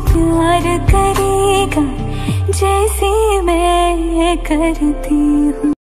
प्यार करेगा जैसे मैं करती हूँ।